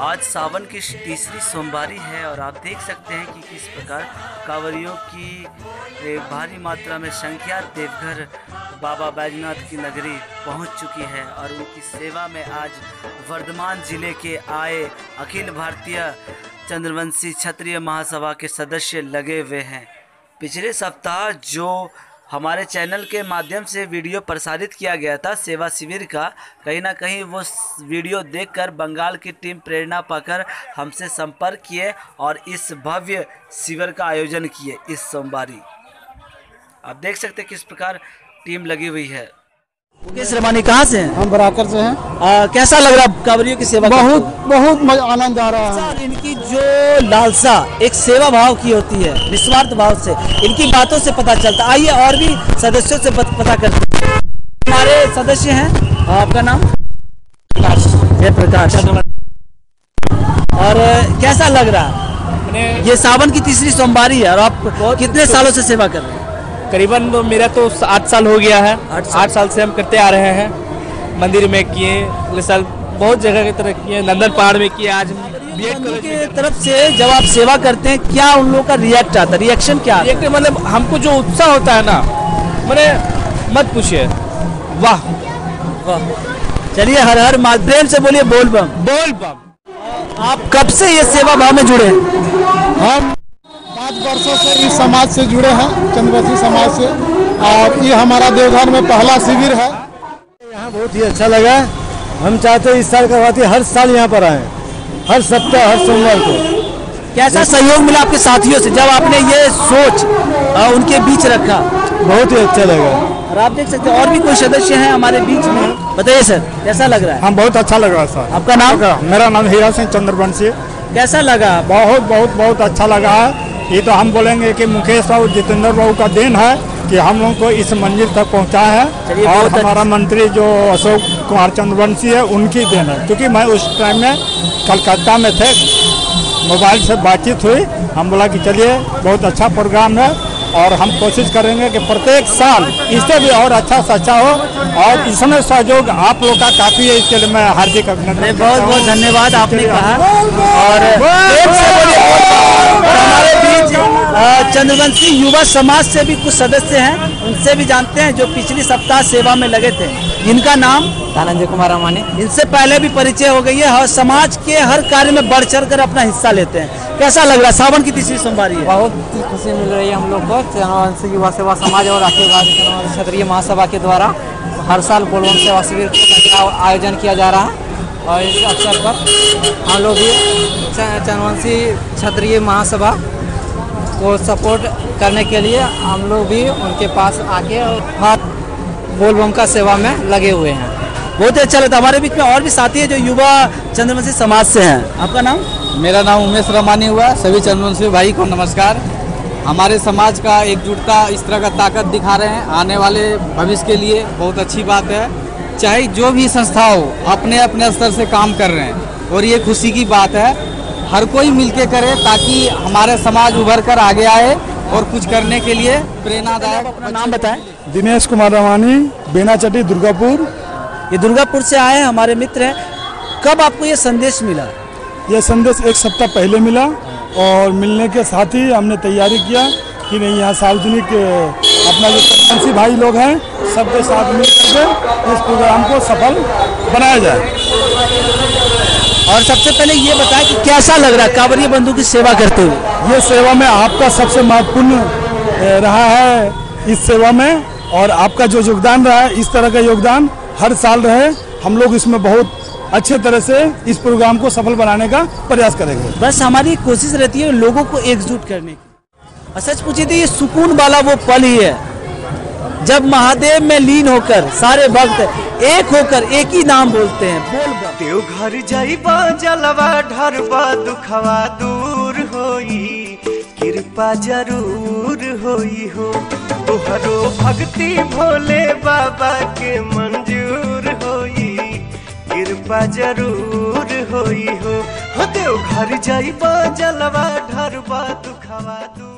आज सावन की तीसरी सोमवारी है और आप देख सकते हैं कि किस प्रकार कांवरियों की भारी मात्रा में संख्या देवघर बाबा बैजनाथ की नगरी पहुँच चुकी है और उनकी सेवा में आज वर्धमान ज़िले के आए अखिल भारतीय चंद्रवंशी क्षत्रिय महासभा के सदस्य लगे हुए हैं। पिछले सप्ताह जो हमारे चैनल के माध्यम से वीडियो प्रसारित किया गया था, सेवा शिविर का, कहीं ना कहीं वो वीडियो देखकर बंगाल की टीम प्रेरणा पाकर हमसे संपर्क किए और इस भव्य शिविर का आयोजन किए इस सोमवारी। आप देख सकते किस प्रकार टीम लगी हुई है। मुकेश रमानी कहाँ से हैं? हम बराकर से हैं। आ, कैसा लग रहा है कांवरियों की सेवा बहुत बहुत मज़ा आनंद आ रहा है। सर इनकी जो लालसा एक सेवा भाव की होती है निस्वार्थ भाव से इनकी बातों से पता चलता आइए और भी सदस्यों से पता करते हैं। हमारे सदस्य हैं आपका नाम? जय प्रकाश। और कैसा लग रहा है? ये सावन की तीसरी सोमवारी है और आप कितने सालों से सेवा कर रहे हैं? करीबन तो मेरा तो आठ साल हो गया है। आठ साल। आठ साल से हम करते आ रहे हैं। मंदिर में किए अगले साल बहुत जगह की तरह किए नंदन पहाड़ में किए आज के तरफ़ से जब आप सेवा करते हैं क्या उन लोगों का रिएक्ट आता है? रिएक्शन क्या? मतलब हमको जो उत्साह होता है ना मैंने मत पूछिए। वाह। वाह। चलिए हर हर मा- प्रेम से बोलिए बोल बम। बोल बम। आप कब से ये सेवा भाव में जुड़े हैं? हम वर्षों से इस समाज से जुड़े हैं चंद्रवसी समाज से और ये हमारा देवघर में पहला शिविर है। यहाँ बहुत ही अच्छा लगा। हम चाहते हैं इस साल करवाते हर साल यहाँ पर आए। हर सप्ताह हर सोमवार को। कैसा सहयोग मिला आपके साथियों से जब आपने ये सोच उनके बीच रखा? बहुत ही अच्छा लगा। और आप देख सकते हैं और भी कोई सदस्य हैं हमारे बीच में? बताइए सर कैसा लग रहा है? हम बहुत अच्छा लग रहा है सर। आपका नाम? मेरा नाम हीरा सिंह चंद्रवंशी। कैसा लगा? बहुत बहुत बहुत अच्छा लगा। है ये तो हम बोलेंगे कि मुकेश बाबू जितेंद्र बाबू का देन है कि हम लोगों को इस मंजिल तक पहुँचा है और हमारा मंत्री जो अशोक कुमार चंद्रवंशी है उनकी देन है। क्योंकि मैं उस टाइम में कलकत्ता में थे मोबाइल से बातचीत हुई। हम बोला कि चलिए बहुत अच्छा प्रोग्राम है। और हम कोशिश करेंगे कि प्रत्येक साल इससे भी और अच्छा से अच्छा हो और इसमें सहयोग आप लोग का काफ़ी है इसके लिए मैं हार्दिक अभिनंदन बहुत बहुत धन्यवाद आपने कहा। और हमारे बीच चंद्रवंशी युवा समाज से भी कुछ सदस्य हैं। उनसे भी जानते हैं जो पिछली सप्ताह सेवा में लगे थे। इनका नाम धनंजय कुमार अमानी इनसे पहले भी परिचय हो गई है। और समाज के हर कार्य में बढ़ चढ़ कर अपना हिस्सा लेते हैं। कैसा लग रहा है? सावन की तीसरी सोमवारी है बहुत ही खुशी मिल रही है हम लोग को। युवा सेवा समाज और अखिल क्षत्रिय महासभा के द्वारा हर साल बोलबम सेवा शिविर का आयोजन किया जा रहा है। और इस अवसर पर हम लोग भी च- चंद्रवंशी क्षत्रिय महासभा को सपोर्ट करने के लिए हम लोग भी उनके पास आके और हर बोलबम का सेवा में लगे हुए हैं। बहुत ही अच्छा लगता है। हमारे बीच में और भी साथी है जो युवा चंद्रवंशी समाज से हैं। आपका नाम? मेरा नाम उमेश रमानी हुआ। सभी चंद्रवंशी भाई को नमस्कार। हमारे समाज का एकजुटता इस तरह का ताकत दिखा रहे हैं। आने वाले भविष्य के लिए बहुत अच्छी बात है। चाहे जो भी संस्था हो अपने अपने स्तर से काम कर रहे हैं और ये खुशी की बात है हर कोई मिलके करे ताकि हमारे समाज उभर कर आगे आए और कुछ करने के लिए प्रेरणादायक अपना नाम बताएँ। दिनेश कुमार रवानी बेनाचटी दुर्गापुर। ये दुर्गापुर से आए हैं हमारे मित्र हैं। कब आपको ये संदेश मिला? ये संदेश एक सप्ताह पहले मिला और मिलने के साथ ही हमने तैयारी किया कि नहीं यहाँ सार्वजनिक अपना जो चंद्रवंशी भाई लोग हैं सबके साथ मिल करके इस प्रोग्राम को सफल बनाया जाए। और सबसे पहले ये बताएँ कि कैसा लग रहा है कांवरिया बंधु की सेवा करते हुए? ये सेवा में आपका सबसे महत्वपूर्ण रहा है इस सेवा में और आपका जो योगदान रहा है इस तरह का योगदान हर साल रहे। हम लोग इसमें बहुत अच्छे तरह से इस प्रोग्राम को सफल बनाने का प्रयास करेंगे। बस हमारी कोशिश रहती है लोगों को एकजुट करने की। सच पूछे तो ये सुकून वाला वो पल ही है। जब महादेव में लीन होकर, सारे भक्त एक होकर, एक ही नाम बोलते हैं, बोल बम देवघर जाइबा जलवा ढरबा दुखवा दूर होई। कृपा ज़रूर होई हो। तोहरो भक्ति भोले बाबा के मंजूर होई। कृपा ज़रूर होई हो। देव घर जाइबा जलवा ढरबा दुख दुखवा दूर।